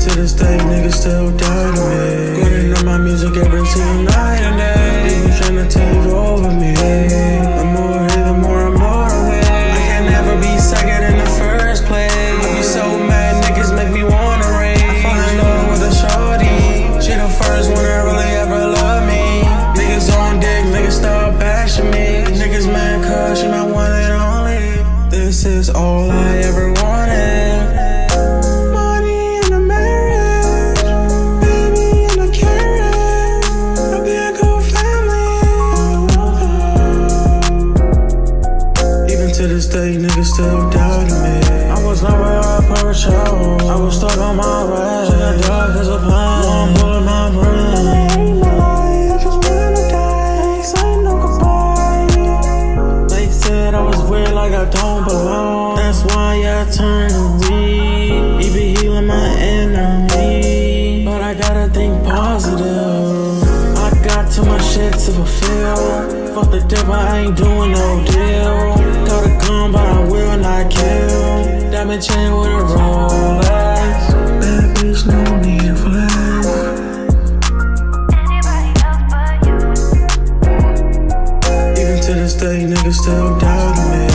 to this day, niggas still doubting me. Getting on my music every single night and day. All I ever wanted. Money and a marriage, baby and a carrot, a big old family. Even to this day, niggas still doubting me. I was nowhere up per show. I was stuck on my way. I I was weird like I don't belong. That's why I turn to weed. He be healing my enemy. But I gotta think positive. I got too much shit to fulfill. Fuck the devil, I ain't doing no deal. Got a gun, but I will not kill. Diamond chain with a Rolex. Bad bitch, no need to else. Even to this day, niggas still doubting